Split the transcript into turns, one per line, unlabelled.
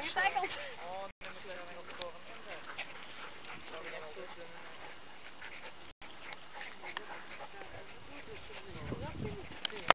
you cycled.